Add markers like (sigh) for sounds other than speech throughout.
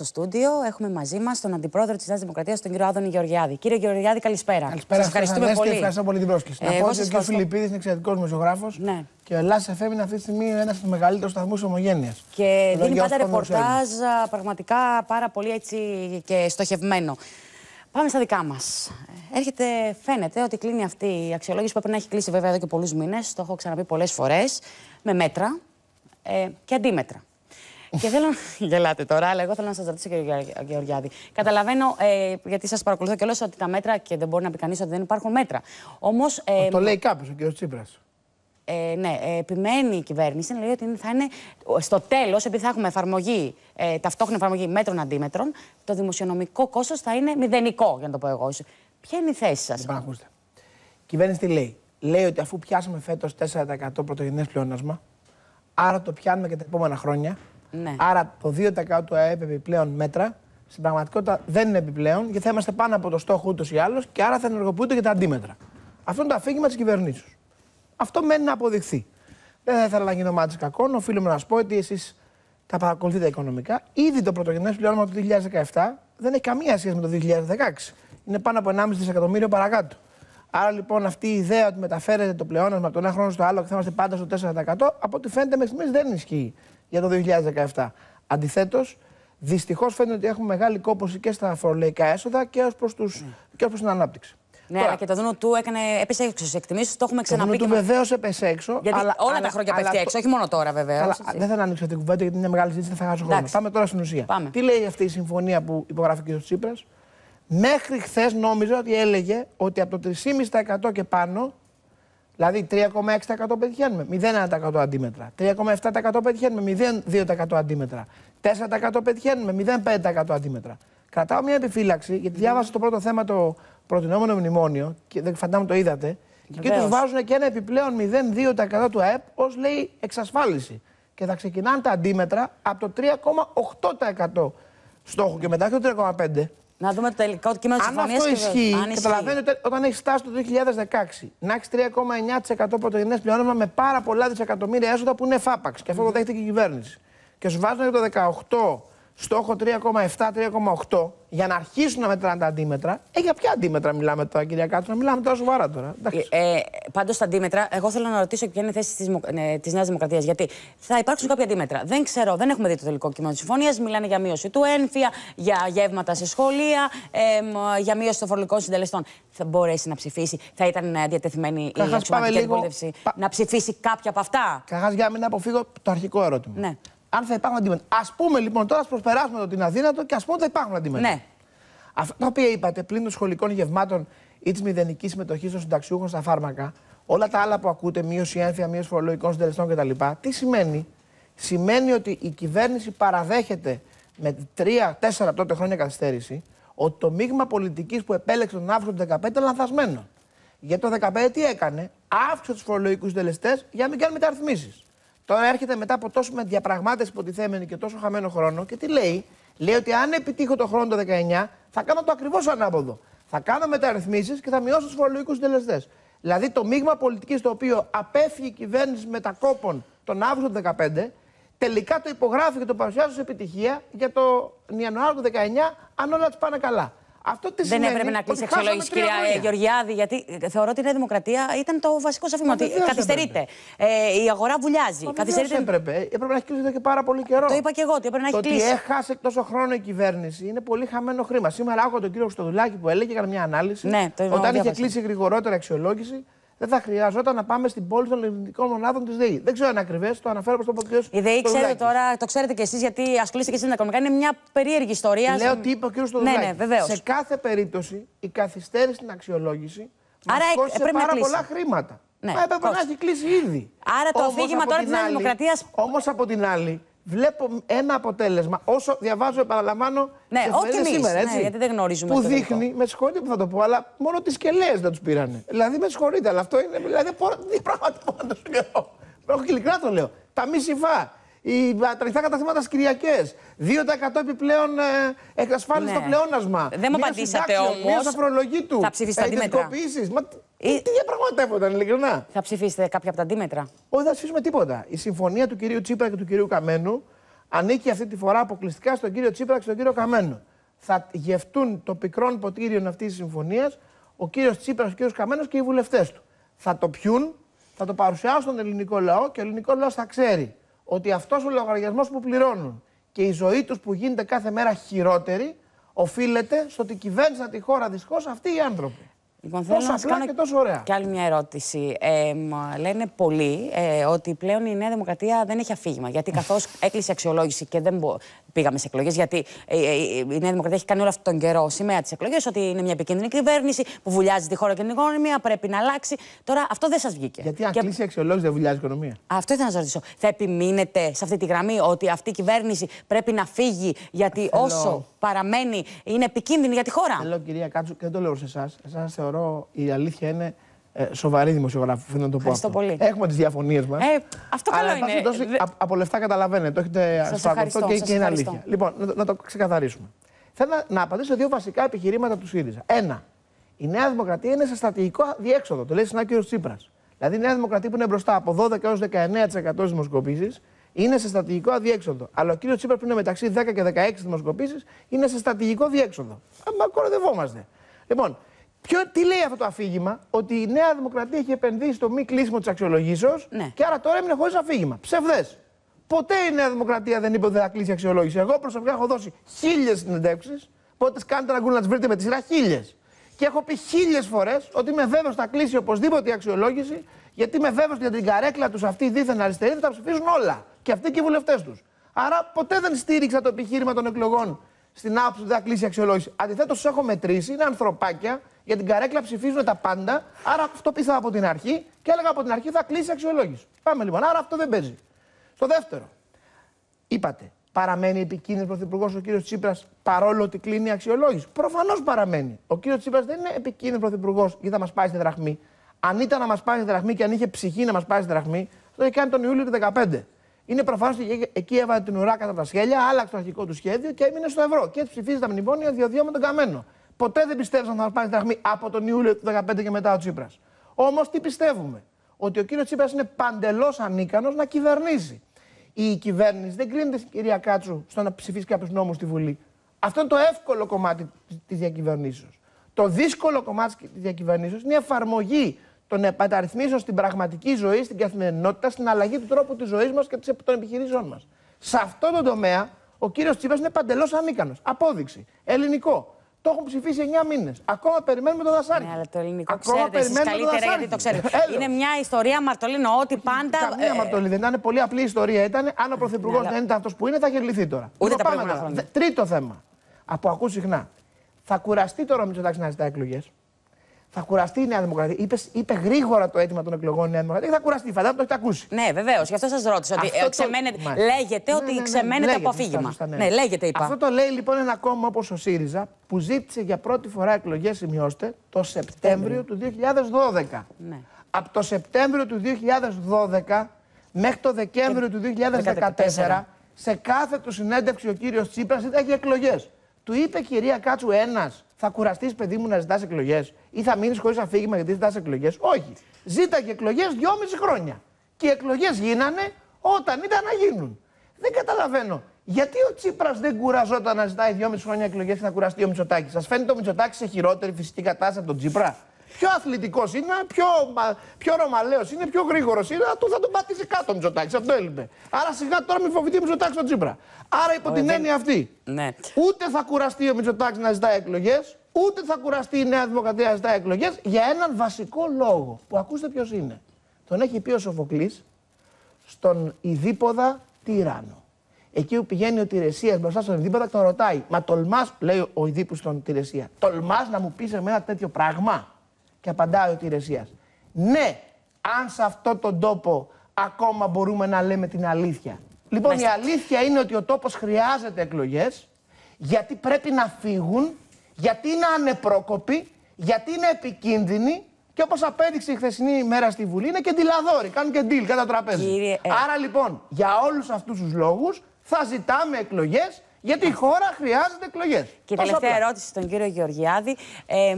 Στο στούντιο έχουμε μαζί μας τον αντιπρόεδρο της Νέας Δημοκρατίας, τον κύριο Άδωνη Γεωργιάδη. Κύριε Γεωργιάδη, καλησπέρα. Καλησπέρα, Σας ευχαριστούμε Ανέστη, πολύ. Ευχαριστώ πολύ την πρόσκληση. Ε, να πω εγώ ότι σας ο κ. ευχαριστώ. Φιλιππίδης είναι εξαιρετικός δημοσιογράφος. Ναι. Και ο Ελλάδα FM είναι αυτή τη στιγμή ένας από τους μεγαλύτερους σταθμούς ομογένειας. Και δίνει πάντα ρεπορτάζ α, πραγματικά πάρα πολύ έτσι και στοχευμένο. Πάμε στα δικά μας. Έρχεται, φαίνεται ότι κλείνει αυτή η αξιολόγηση που έπρεπε να έχει κλείσει βέβαια εδώ και πολλούς μήνες. Το έχω ξαναπεί πολλές φορές. Με μέτρα ε, και αντίμετρα. Και θέλω. (laughs) Γελάτε τώρα, αλλά εγώ θέλω να σας ρωτήσω, κύριε Γεωργιά- Γεωργιάδη. Καταλαβαίνω, ε, γιατί σας παρακολουθώ κιόλας, ότι τα μέτρα και δεν μπορεί να πει κανείς ότι δεν υπάρχουν μέτρα. Όμως. Ε, Το λέει κάποιος, ο κ. Τσίπρας. ε, ναι, ε, επιμένει η κυβέρνηση να λέει ότι θα είναι στο τέλος, επειδή θα έχουμε εφαρμογή, ε, ταυτόχρονη εφαρμογή μέτρων αντίμετρων, το δημοσιονομικό κόστος θα είναι μηδενικό, για να το πω εγώ. Ποια είναι η θέση σας; Λοιπόν, ακούστε. Η κυβέρνηση τι λέει; Λέει ότι αφού πιάσαμε φέτος 4% πρωτογενές πλεόνασμα, άρα το πιάνουμε και τα επόμενα χρόνια. Ναι. Άρα το 2% του ΑΕΠ επιπλέον μέτρα στην πραγματικότητα δεν είναι επιπλέον, γιατί θα είμαστε πάνω από το στόχο ούτως ή άλλως και άρα θα ενεργοποιούνται και τα αντίμετρα. Αυτό είναι το αφήγημα της κυβερνήσεως. Αυτό μένει να αποδειχθεί. Δεν θα ήθελα να γίνω μάτι κακών. Οφείλουμε να σας πω ότι εσείς τα παρακολουθείτε οικονομικά. Ήδη το πρωτογενές πλεόνασμα του 2017 δεν έχει καμία σχέση με το 2016. Είναι πάνω από 1,5 δισεκατομμύριο παρακάτω. Άρα λοιπόν αυτή η ιδέα ότι μεταφέρεται το πλεόνασμα από τον ένα χρόνο στο άλλο και θα είμαστε πάντα στο 4% από ό,τι φαίνεται μέχρι στιγμής δεν ισχύει για το 2017. Αντιθέτως, δυστυχώς φαίνεται ότι έχουμε μεγάλη κόπωση και στα φορολογικά έσοδα και ως προς προς την ανάπτυξη. Ναι, Τώρα, αλλά και το δούνο του έκανε, έπεσε έξω στις εκτιμήσεις, το έχουμε το δούνο ξαναπεί. του και μα- βεβαίω έπεσε έξω. Γιατί αλλά, όλα αλλά- τα χρόνια αλλά πέφτει αυτό- έξω, όχι μόνο τώρα βέβαια. Καλά, δεν θα ανοίξω την κουβέντα γιατί είναι μια μεγάλη συζήτηση, δεν θα χάσω χρόνο. Εντάξει. Πάμε τώρα στην ουσία. Πάμε. Τι λέει αυτή η συμφωνία που υπογράφει ο κ. Τσίπρας; Μέχρι χθες νόμιζα ότι έλεγε ότι από το 3,5% και πάνω, δηλαδή 3,6% πετυχαίνουμε, 0,1% αντίμετρα. 3,7% πετυχαίνουμε, 0,2% αντίμετρα. 4% πετυχαίνουμε, 0,5% αντίμετρα. Κρατάω μια επιφύλαξη, γιατί διάβασα το πρώτο θέμα το προτινόμενο μνημόνιο και δεν φαντάζομαι το είδατε. Και εκεί Βεβαίως. του βάζουν και ένα επιπλέον 0,2% του ΑΕΠ ως λέει εξασφάλιση. Και θα ξεκινάνε τα αντίμετρα από το 3,8% στόχο και μετά και το 3,5%. Να δούμε το τελικό κείμενο της Αν συμφωνίας. αυτό ισχύει, καταλαβαίνετε ότι όταν έχει φτάσει το 2016 να έχεις 3,9% πρωτογενές πλεόνασμα με πάρα πολλά δισεκατομμύρια έσοδα που είναι φάπαξ. Και αυτό το δέχεται και η κυβέρνηση. Και σου βάζουν για το 18 στόχο 3,7-3,8 για να αρχίσουν να μετράνε τα αντίμετρα. Ε, για ποια αντίμετρα μιλάμε τώρα, κυρία Κάτω, μιλάμε τώρα σοβαρά τώρα. Εντάξει. Ε, Πάντως στα αντίμετρα, εγώ θέλω να ρωτήσω και ποια είναι η θέση της ε, της Νέας Δημοκρατίας. Γιατί θα υπάρξουν κάποια αντίμετρα. Δεν ξέρω, δεν έχουμε δει το τελικό κείμενο της συμφωνίας. Μιλάνε για μείωση του ένφια, για γεύματα σε σχολεία, ε, μ, για μείωση των φορολογικών συντελεστών. Θα μπορέσει να ψηφίσει, θα ήταν ε, διατεθειμένη η Καταρχάς, πάμε αξιωματική λίγο- αντιπολίτευση πα- να ψηφίσει κάποια από αυτά; Καταρχά, για να μην αποφύγω το αρχικό ερώτημα. Ναι. Αν θα υπάρχουν αντίμετρα. Α πούμε λοιπόν τώρα, ας προσπεράσουμε το ότι είναι αδύνατο και ας πούμε ότι θα υπάρχουν αντίμετρα. Ναι. Αυτά τα οποία είπατε πλην των σχολικών γευμάτων ή της μηδενικής συμμετοχής των συνταξιούχων στα φάρμακα, όλα τα άλλα που ακούτε, μείωση ένθια, μείωση φορολογικών συντελεστών κτλ. Τι σημαίνει, Σημαίνει ότι η κυβέρνηση παραδέχεται με τρία-τέσσερα τότε χρόνια καθυστέρηση ότι το μείγμα πολιτικής που επέλεξε τον Αύγουστο του 2015 ήταν λανθασμένο. Γιατί το 2015 τι έκανε, αύξησε τους φορολογικούς συντελεστές για να μην κάνουν μεταρρυθμίσεις. Τώρα έρχεται μετά από τόσο με διαπραγμάτευση υποτιθέμενη και τόσο χαμένο χρόνο και τι λέει, λέει ότι αν επιτύχω το χρόνο το 19 θα κάνω το ακριβώς ανάποδο. Θα κάνω μεταρρυθμίσεις και θα μειώσω τους φορολογικούς συντελεστές. Δηλαδή το μείγμα πολιτικής το οποίο απέφυγε η κυβέρνηση μετακόπων τον Αύγουστο του 2015, τελικά το υπογράφει και το παρουσιάζει ως επιτυχία για το Ιανουάριο του 19, αν όλα τους πάνε καλά. Αυτό τι Δεν σημαίνει, έπρεπε να κλείσει η ότι χάσαμε αξιολόγηση, τρία κυρία ε, χρόνια. Γεωργιάδη, γιατί ε, θεωρώ ότι η Νέα Δημοκρατία ήταν το βασικό σε Μα ότι βεβαίως καθυστερείται. Ε, η αγορά βουλιάζει. Μα καθυστερείται. βεβαίως έπρεπε. Έπρεπε να έχει κλείσει εδώ και πάρα πολύ καιρό. Το είπα και εγώ ότι έπρεπε να έχει το ότι κλείσει. έχασε τόσο χρόνος η κυβέρνηση είναι πολύ χαμένο χρήμα. Σήμερα άκουγα τον κύριο Χρυστοδουλάκη που έλεγε, έκανε μια ανάλυση. Ναι, το Όταν είχε διάβασα. κλείσει γρηγορότερα αξιολόγηση, δεν θα χρειαζόταν να πάμε στην πόλη των ελληνικών μονάδων της ΔΕΗ. Δεν ξέρω αν είναι ακριβές, το αναφέρω προ τον κύριος Η ΔΕΗ, ξέρετε Στοδουλάκη. τώρα, το ξέρετε κι εσείς, γιατί ασχολείστε και εσείς με τα οικονομικά. Είναι μια περίεργη ιστορία. Λέω τι είπε ο κύριος Ναι, Στοδουλάκη. ναι, βεβαίως. Σε κάθε περίπτωση η καθυστέρηση στην αξιολόγηση μας Άρα, ε, κόστησε πρέπει να πάρα κλείσει. πολλά χρήματα. Ναι, Μα έπρεπε να κόστησε. έχει κλείσει ήδη. Άρα το Όμως, αφήγημα από τώρα την της Νέας άλλη- Δημοκρατίας- Όμως από την άλλη, βλέπω ένα αποτέλεσμα, όσο διαβάζω, επαναλαμβάνω, Ναι, στις όχι εφημερίδες εμείς, σήμερα, ναι, έτσι, γιατί δεν γνωρίζουμε Που το δείχνει, με συγχωρείτε που θα το πω, αλλά μόνο τις κελαίες δεν τους πήρανε. Δηλαδή, με συγχωρείτε, αλλά αυτό είναι, δηλαδή, πο- τι πράγματα μπορώ να το λέω. Όχι ειλικρινά το λέω. Τα μη συμφά. Οι τρεχτά καταστήματα στι Κυριακέ. 2% επιπλέον ε, εξασφάλιση Ναι. στο πλεόνασμα. Δεν μου Μείωση απαντήσατε συντάξεων, όμως. Μείωση αφορολογήτου. Θα ψηφίσετε αντίμετρα. ιδιωτικοποιήσεις. Μα τι- Ή- τι διαπραγματεύονταν, ειλικρινά; Θα ψηφίσετε κάποια από τα αντίμετρα; Όχι, δεν θα ψηφίσουμε τίποτα. Η συμφωνία του κυρίου Τσίπρα και του κυρίου Καμένου ανήκει αυτή τη φορά αποκλειστικά στον κύριο Τσίπρα και στον κύριο Καμένο. Θα γευτούν το πικρόν ποτήριο αυτής της συμφωνίας ο κύριος Τσίπρας, ο κύριος Καμένος και οι βουλευτές του. Θα το πιούν, θα το παρουσιάσουν στον ελληνικό λαό και ο ελληνικό λαός θα ξέρει ότι αυτός ο λογαριασμός που πληρώνουν και η ζωή τους που γίνεται κάθε μέρα χειρότερη οφείλεται στο ότι κυβέρνησαν τη χώρα δυστυχώ αυτοί οι άνθρωποι. Λοιπόν, θέλω τόσο να κάνω και τόσο ωραία. Και άλλη μια ερώτηση. Ε, λένε πολλοί ε, ότι πλέον η Νέα Δημοκρατία δεν έχει αφήγημα. Γιατί καθώς (laughs) έκλεισε αξιολόγηση και δεν μπο... πήγαμε σε εκλογές, γιατί ε, ε, η Νέα Δημοκρατία έχει κάνει όλο αυτόν τον καιρό σημαία τι εκλογέ, ότι είναι μια επικίνδυνη κυβέρνηση που βουλιάζει τη χώρα και την οικονομία, πρέπει να αλλάξει. Τώρα αυτό δεν σας βγήκε. Γιατί αν και... κλείσει η αξιολόγηση δεν βουλιάζει η οικονομία. Αυτό ήθελα να σας ρωτήσω. Θα επιμείνετε σε αυτή τη γραμμή ότι αυτή η κυβέρνηση πρέπει να φύγει, γιατί Θέλω... όσο παραμένει είναι επικίνδυνη για τη χώρα. Θέλω, κυρία Κάτσου, και δεν το λέω σε εσάς. Εσάς θεωρώ η αλήθεια είναι ε, σοβαρή δημοσιογράφη. Θέλω να το πω. Αυτό. Πολύ. Έχουμε τις διαφωνίες μας. Ε, αυτό καλό αλλά, είναι. Τόσο, από λεφτά καταλαβαίνετε. Το έχετε ασφαλιστεί και, και είναι αλήθεια. Λοιπόν, να, να το ξεκαθαρίσουμε. Θέλω να, να απαντήσω δύο βασικά επιχειρήματα του ΣΥΡΙΖΑ. Ένα, η Νέα Δημοκρατία είναι σε στρατηγικό διέξοδο. Το λέει στην Άκυρο Τσίπρας. Δηλαδή η Νέα Δημοκρατία που είναι μπροστά από 12 έως 19% δημοσκοπήσεις είναι σε στρατηγικό αδιέξοδο. Αλλά ο κύριος Τσίπρας που είναι μεταξύ 10 και 16 δημοσκοπήσεις είναι σε στρατηγικό διέξοδο. Μα κοροδευόμαστε. Λοιπόν, ποιο, τι λέει αυτό το αφήγημα, ότι η Νέα Δημοκρατία έχει επενδύσει στο μη κλείσιμο της αξιολογήσεως ναι. και άρα τώρα έμεινε χωρίς αφήγημα. Ψευδές. Ποτέ η Νέα Δημοκρατία δεν είπε ότι θα κλείσει αξιολόγηση. Εγώ προσωπικά έχω δώσει χίλιες συνεντεύξεις. Πότε κάνετε ένα γκουλ να τις βρείτε με τη σειρά, χίλιες. Και έχω πει χίλιες φορές ότι είμαι βέβαιος θα κλείσει οπωσδήποτε η αξιολόγηση, γιατί είμαι βέβαιος ότι για την καρέκλα τους αυτή δίθεν αριστερή θα τα ψηφίζουν όλα. Και αυτοί και οι βουλευτές τους. Άρα ποτέ δεν στήριξα το επιχείρημα των εκλογών στην άποψη ότι θα κλείσει η αξιολόγηση. Αντιθέτως, τους έχω μετρήσει, είναι ανθρωπάκια, για την καρέκλα ψηφίζουν τα πάντα. Άρα αυτό πίστευα από την αρχή και έλεγα από την αρχή θα κλείσει η αξιολόγηση. Πάμε λοιπόν. Άρα αυτό δεν παίζει. Στο δεύτερο, είπατε, παραμένει επικίνδυνος πρωθυπουργός ο κύριος Τσίπρας παρόλο ότι κλείνει η αξιολόγηση. Προφανώς παραμένει. Ο κύριος Τσίπρας δεν είναι επικίνδυνος πρωθυπουργός γιατί θα μας πάει στη δραχμή. Αν ήταν να μας πάει στη δραχμή και αν είχε ψυχή να μας πάει στη δραχμή, το είχε κάνει τον Ιούλιο του 2015. Είναι προφανώς ότι εκεί έβαλε την ουρά κατά τα σχέλια, άλλαξε το αρχικό του σχέδιο και έμεινε στο ευρώ. Και έτσι ψηφίζει τα μνημόνια δύο-δύο με τον καμένο. Ποτέ δεν πιστεύσαν να μα πάει στη δραχμή από τον Ιούλιο του 2015 και μετά ο Τσίπρας. Όμως τι πιστεύουμε, ότι ο κύριος Τσίπρας είναι παντελώς ανίκανος να κυβερνήσει η κυβέρνηση δεν κρίνεται, κυρία Κάτσου, στο να ψηφίσει κάποιου νόμου στη Βουλή. Αυτό είναι το εύκολο κομμάτι της διακυβερνήσεως. Το δύσκολο κομμάτι της διακυβερνήσεως είναι η εφαρμογή των μεταρρυθμίσεων στην πραγματική ζωή, στην καθημερινότητα, στην αλλαγή του τρόπου της ζωής μας και των επιχειρήσεών μας. Σε αυτό το τομέα, ο κύριος Τσίπρα είναι παντελώς ανίκανος. Απόδειξη. Ελληνικό. Το έχουν ψηφίσει 9 μήνες. Ακόμα περιμένουμε το δασάρι. Ναι, αλλά το ελληνικό Ακόμα ξέρετε εσείς καλύτερα γιατί το ξέρετε. Είναι μια ιστορία μαρτωλίνο ότι πάντα. Καμία ε... μαρτωλή δεν ήταν. Πολύ απλή ιστορία ήταν. Αν ο Πρωθυπουργός ναι, δεν ήταν αυτός που είναι, θα είχε λυθεί τώρα. Ούτε λοιπόν, τα πάμε Τρίτο θέμα. Από ακούς συχνά. Θα κουραστεί τώρα ο Μητσοτάκη να ζητά εκλογές. Θα κουραστεί η Νέα Δημοκρατία. Είπες, είπε γρήγορα το αίτημα των εκλογών η Νέα Δημοκρατία και θα κουραστεί. Φαντάζομαι το έχετε ακούσει. Ναι, βεβαίως. Γι' αυτό σας ρώτησα. Ότι το... ξεμένετε... Λέγεται ναι, ότι ναι, ναι, ξεμένεται από αφήγημα. Ναι. ναι, λέγεται είπα. Αυτό το λέει λοιπόν ένα κόμμα όπως ο ΣΥΡΙΖΑ που ζήτησε για πρώτη φορά εκλογές, σημειώστε, το Σεπτέμβριο του 2012. Ναι. Από το Σεπτέμβριο του 2012 μέχρι το Δεκέμβριο του 2014, σε κάθε του συνέντευξη ο κύριος Τσίπρας ήταν εκλογές. Του είπε κυρία Κάτσου ένας, θα κουραστείς παιδί μου να ζητάς εκλογές ή θα μείνεις χωρίς αφήγημα γιατί ζητάς εκλογές. Όχι. Ζήταγε εκλογές δυόμιση χρόνια. Και οι εκλογές γίνανε όταν ήταν να γίνουν. Δεν καταλαβαίνω. Γιατί ο Τσίπρας δεν κουραζόταν να ζητάει δυόμιση χρόνια εκλογές και να κουραστεί ο Μητσοτάκης; Σας φαίνεται ο Μητσοτάκης σε χειρότερη φυσική κατάσταση από τον Τσίπρα; Πιο αθλητικός είναι, πιο, πιο ρωμαλαίος είναι, πιο γρήγορος είναι, του θα τον πατήσει κάτω ο Μητσοτάκης. Αυτό έλειπε. Άρα σιγά τώρα μην φοβηθεί ο Μητσοτάκης τον Τσίπρα. Άρα υπό την έννοια αυτή, ναι. ούτε θα κουραστεί ο Μητσοτάκης να ζητάει εκλογές, ούτε θα κουραστεί η Νέα Δημοκρατία να ζητάει εκλογές για έναν βασικό λόγο. Που ακούστε ποιος είναι. Τον έχει πει ο Σοφοκλής στον Ιδίποδα Τυράννο. Εκεί που πηγαίνει ο Τηρεσίας μπροστά στον Ιδίποδα, τον ρωτάει. Μα τολμάς, λέει ο Ιδίπους στον Τηρεσία, τολμάς να μου πεις ένα τέτοιο πράγμα; Και απαντάει ο Τηρεσία. Ναι, αν σε αυτόν τον τόπο ακόμα μπορούμε να λέμε την αλήθεια. Λοιπόν, η αλήθεια είναι ότι ο τόπος χρειάζεται εκλογές, γιατί πρέπει να φύγουν, γιατί είναι ανεπρόκοποι, γιατί είναι επικίνδυνοι και όπως απέδειξε η χθεσινή ημέρα στη Βουλή, είναι και ντυλαδόροι, κάνουν και deal κατά τραπέζι. Κύριε... Ε. Άρα λοιπόν, για όλους αυτούς τους λόγους θα ζητάμε εκλογές γιατί η χώρα χρειάζεται εκλογές. Και τελευταία ερώτηση στον κύριο Γεωργιάδη. Ε,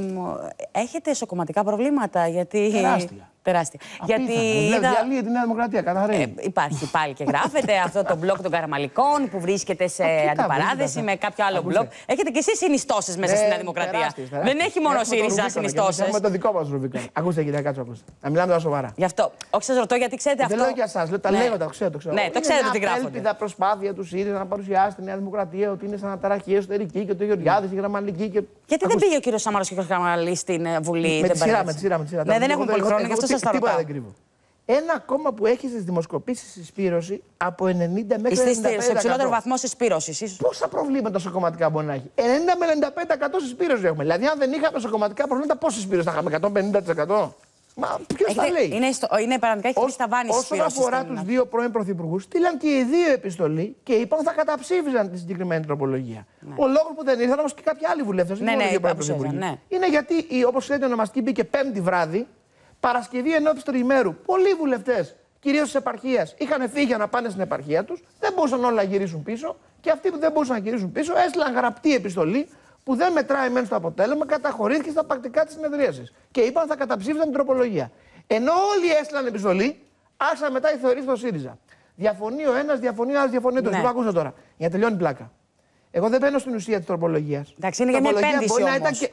έχετε εσωκομματικά προβλήματα, γιατί. Τεράστια. Τεράστια. Γιατί. Είδα... Διαλύει τη Νέα Δημοκρατία, καθαρή. Ε, υπάρχει πάλι και γράφεται αυτό το μπλοκ των Καραμαλικών που βρίσκεται σε αντιπαράθεση με κάποιο άλλο μπλοκ. Έχετε και εσείς συνιστώσεις μέσα στη Νέα Δημοκρατία. Δεν έχει μόνο ο ΣΥΡΙΖΑ συνιστώσεις. Έχουμε το δικό μας Ρουβίκα. Ακούστε, κύριε Κάτσο, ακούστε. Να μιλάμε τώρα σοβαρά. Γι' αυτό. Όχι, σας ρωτώ γιατί ξέρετε αυτό. Δεν λέω για εσάς, τα ναι. λέω, τα ξέρω. Το ξέρω. Ναι, το ξέρετε τι γράφετε. Είναι μια προσπάθεια του ΣΥΡΙΖΑ να παρουσιάσει τη Νέα Δημοκρατία ότι είναι σαν αναταραχή εσωτερική και το Γεωργιάδης, η Γραμμαλική. Γιατί δεν πήγε ο κύριος Σαμάρο και ο κ. Γραμμαλής στην ε, Βουλή. Με τη σειρά, με τη σειρά. Ναι, δεν έχουμε πολύ χρόνο, γι' αυτό σας τα ρωτάω. Ένα κόμμα που έχει στις δημοσκοπήσεις συσπήρωση από 90 μέχρι 95%. Σε υψηλότερο βαθμό συσπήρωσης. Πόσα προβλήματα σωκομματικά μπορεί να έχει; 90 με 95% συσπήρωση έχουμε. Δηλαδή, αν δεν είχαμε σωκομματικά προβλήματα, πόση συσπήρωση θα είχαμε, 150%. Μα ποιος τα λέει; Είναι, στο, είναι πραγματικά έχει τα βάνη Όσον αφορά τους δύο πρώην πρωθυπουργούς, στείλαν και οι δύο επιστολή και είπαν ότι θα καταψήφιζαν τη συγκεκριμένη τροπολογία. Ναι. Ο λόγος που δεν ήρθαν όμως και κάποιοι άλλοι βουλευτές. Ναι, ναι, ναι, ναι. Είναι γιατί, όπως ξέρετε, η ονομαστική μπήκε πέμπτη βράδυ Παρασκευή ενώπιση του ημέρου. Πολλοί βουλευτές, κυρίως της επαρχίας, είχαν φύγει για να πάνε στην επαρχία τους, δεν μπορούσαν όλα να γυρίσουν πίσω και αυτοί που δεν μπορούσαν να γυρίσουν πίσω έστειλαν γραπτή επιστολή που δεν μετράει μεν στο αποτέλεσμα, καταχωρήθηκε στα πρακτικά της συνεδρίασης. Και είπαν θα καταψήφισαν την τροπολογία. Ενώ όλοι έστειλαν επιστολή, άρχισαν μετά οι θεωρήσεις στο ΣΥΡΙΖΑ. Διαφωνεί ο ένας, διαφωνεί ο άλλος, διαφωνεί ο άλλο. Ναι. τώρα, για να τελειώνει πλάκα. Εγώ δεν μπαίνω στην ουσία της τροπολογίας. Εντάξει, είναι για μια επένδυση. Μπορεί να ήταν και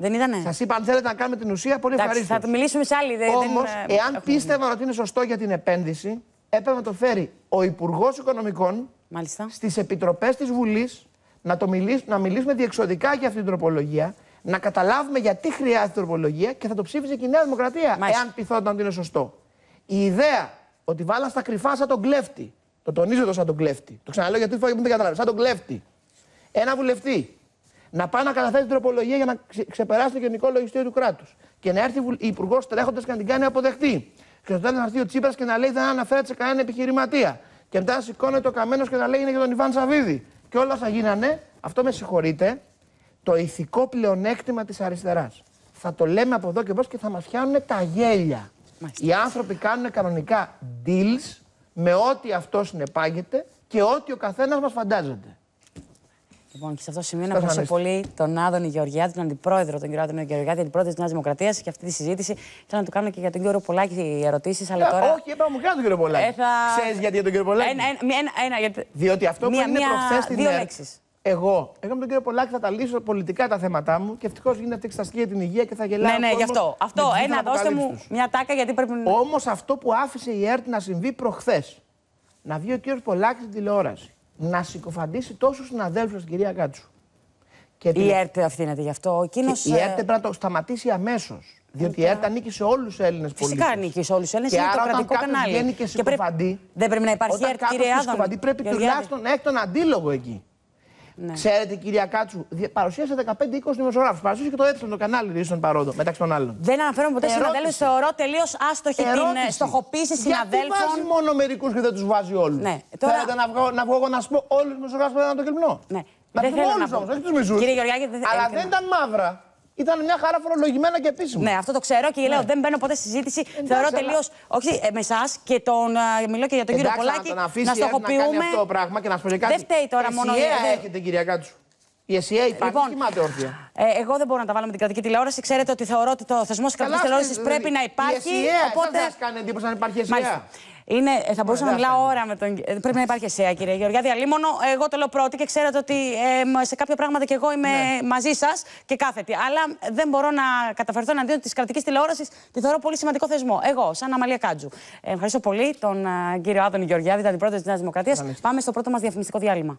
δεν ήτανε; Σας είπα, αν θέλετε να κάνουμε την ουσία, πολύ ευχαρίστως. Θα το μιλήσουμε σε άλλη. Όμως, εάν πίστευαν ότι είναι σωστό για την επένδυση, έπρεπε να το φέρει ο Υπουργός Οικονομικών στις επιτροπές της Βουλής να, το μιλήσουμε, να μιλήσουμε διεξοδικά για αυτή την τροπολογία, να καταλάβουμε γιατί χρειάζεται τροπολογία και θα το ψήφιζε και η Νέα Δημοκρατία, Μάλιστα. εάν πιθόταν ότι είναι σωστό. Η ιδέα ότι βάλα στα κρυφά σαν τον κλέφτη. Το τονίζω το σαν τον κλέφτη. Το ξαναλέω γιατί δεν καταλάβεις. Σαν τον κλέφτη. Ένα βουλευτή να πάει να καταθέσει την τροπολογία για να ξεπεράσει το γενικό λογιστήριο του κράτους. Και να έρθει η Υπουργός τρέχοντας και να την κάνει αποδεκτή. Και στο τέλος να έρθει ο Τσίπρας και να λέει δεν αναφέρεται σε κανένα επιχειρηματία. Και μετά να σηκώνεται ο Καμένος και να λέει είναι για τον Ιβάν Σαββίδη. Και όλα θα γίνανε, αυτό με συγχωρείτε, το ηθικό πλεονέκτημα της αριστεράς. Θα το λέμε από εδώ και μπρος και θα μας πιάνουν τα γέλια. Μάλιστα. Οι άνθρωποι κάνουν κανονικά deals με ό,τι αυτό συνεπάγεται και ό,τι ο καθένας μας φαντάζεται. Λοιπόν, και σε αυτό το σημείο να ευχαριστώ πολύ τον Άδωνη Γεωργιάδη, τον αντιπρόεδρο τον κύριο Άδωνη Γεωργιάδη, αντιπρόεδρος της Νέας Δημοκρατίας και αυτή τη συζήτηση. Θέλω να του κάνω και για τον κύριο Πολάκη ερωτήσεις. Αλλά ε, τώρα... Όχι, είπα μου κάνω τον κύριο Πολάκη. Ε, θα... Ξέρεις γιατί για τον κύριο Πολάκη; Ένα, ένα, ένα, γιατί... Διότι αυτό μία, που είναι προχθές στην Δύο λέξεις. Εγώ, εγώ με τον κύριο Πολάκη θα τα λύσω πολιτικά τα θέματα μου και ευτυχώς γίνεται αυτή η εξεταστική για την υγεία και θα γελάω. Ναι, ναι, γι' αυτό. Αυτό, ένα, δώστε μου μια τάκα γιατί πρέπει να. Όμως αυτό που άφησε η ΕΡΤ να συμβεί προχθές. Να βγει ο κύριος Πολάκης στην τηλεόραση. Να συκοφαντήσει τόσους συναδέλφους στην κυρία Κάτσου και η ΕΡΤ ευθύνεται γι' αυτό. Εκείνος... Η ΕΡΤ πρέπει να το σταματήσει αμέσως. Διότι η ΕΡΤ ανήκει σε όλους τους Έλληνες πολίτες. Φυσικά ανήκει σε όλους τους Έλληνες. Είναι το κρατικό κανάλι. Βγαίνει και συκοφαντή. Δεν πρέπει να υπάρχει ΕΡΤ, κύριε Άδωνη. Πρέπει τουλάχιστον να έχει τον αντίλογο εκεί. Ναι. Ξέρετε, κυρία Κάτσου, παρουσίασε 15-20 δημοσιογράφους. Παρουσίασε και το έτσι στο κανάλι Ρίσον Παρόντο, μεταξύ των άλλων. Δεν αναφέρομαι ποτέ συναδέλφου. Θεωρώ τελείως άστοχη Ερώτηση. την στοχοποίηση συναδέλφων. Δεν βάζει μόνο μερικούς και δεν τους βάζει όλους; Ναι. Τώρα... Θέλετε να βγω, να βγω εγώ να σου πω όλους τους δημοσιογράφους που ήταν το κελμνό. Ναι. Να δεν θέλω όλους όμως, όχι τους μισούς. Κύριε Γεωργιάκη, δεν... Αλλά δεν ήταν μαύρα. Ήταν μια χαρά φορολογημένα και επίσημα. Ναι, αυτό το ξέρω και ναι. λέω δεν μπαίνω ποτέ στη συζήτηση. Εντάξει, Θεωρώ τελείως. Όχι ε, με εσάς και τον. μιλώ και για τον κύριο Πολάκη. Να, να στοχοποιούμε. Να κάνει αυτό το πράγμα και να σου κάτι. Δεν φταίει τώρα μόνο. η έχετε, κυρία Κάτσου. Η ΕΣΥΑ υπάρχει, λοιπόν, κοιμάται όρθια. Ε, εγώ δεν μπορώ να τα βάλω με την κρατική τηλεόραση. Ξέρετε ότι θεωρώ ότι το θεσμό της κρατικής τηλεόρασης πρέπει να υπάρχει. Η ΕΣΥΑ, οπότε... δεν κάνει εντύπωση αν υπάρχει ΕΣΥΑ; Είναι, ε, θα μπορούσα να μιλάω ώρα με τον. Ε, πρέπει να υπάρχει εσέα, κύριε Γεωργιάδη. Αλίμονο, εγώ το λέω πρώτη και ξέρετε ότι ε, σε κάποια πράγματα και εγώ είμαι ναι. μαζί σας και κάθετη. Αλλά δεν μπορώ να καταφερθώ εναντίον της κρατικής τηλεόρασης. Τη θεωρώ πολύ σημαντικό θεσμό. Εγώ, σαν Αμαλία Κάτζου. Ε, ευχαριστώ πολύ τον κύριο Άδωνη Γεωργιάδη, τον αντιπρόεδρο της Νέας Δημοκρατίας. Πάμε στο πρώτο μας διαφημιστικό διάλειμμα.